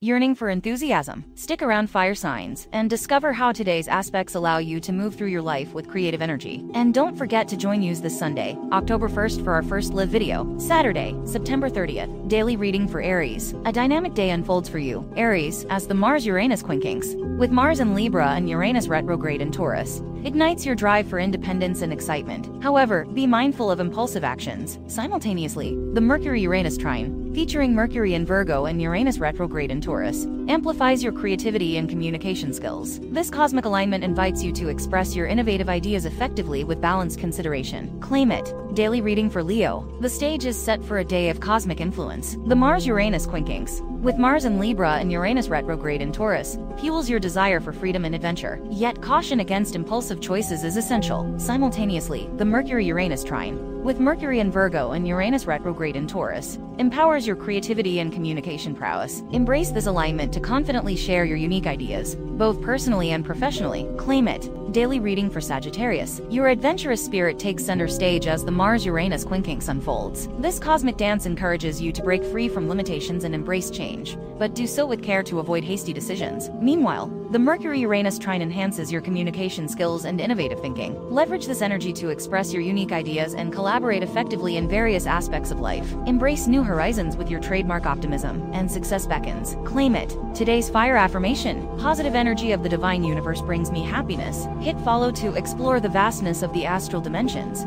Yearning for enthusiasm? Stick around fire signs and discover how today's aspects allow you to move through your life with creative energy. And don't forget to join us this Sunday, October 1st for our first live video. Saturday, September 30th, daily reading for Aries. A dynamic day unfolds for you, Aries, as the Mars-Uranus quincunx. With Mars in Libra and Uranus retrograde in Taurus, ignites your drive for independence and excitement. However, be mindful of impulsive actions. Simultaneously, the Mercury-Uranus trine, featuring Mercury in Virgo and Uranus retrograde in Taurus, amplifies your creativity and communication skills. This cosmic alignment invites you to express your innovative ideas effectively with balanced consideration. Claim it. Daily reading for Leo. The stage is set for a day of cosmic influence. The Mars-Uranus quincunx, with Mars in Libra and Uranus retrograde in Taurus, fuels your desire for freedom and adventure. Yet caution against impulsive choices is essential. Simultaneously, the Mercury-Uranus trine, with Mercury in Virgo and Uranus retrograde in Taurus, empowers your creativity and communication prowess. Embrace this alignment to confidently share your unique ideas, both personally and professionally. Claim it. Daily reading for Sagittarius. Your adventurous spirit takes center stage as the Mars-Uranus quincunx unfolds. This cosmic dance encourages you to break free from limitations and embrace change, but do so with care to avoid hasty decisions. Meanwhile, the Mercury-Uranus trine enhances your communication skills and innovative thinking. Leverage this energy to express your unique ideas and collaborate effectively in various aspects of life. Embrace new horizons with your trademark optimism, and success beckons. Claim it. Today's fire affirmation. Positive energy of the divine universe brings me happiness. Hit follow to explore the vastness of the astral dimensions.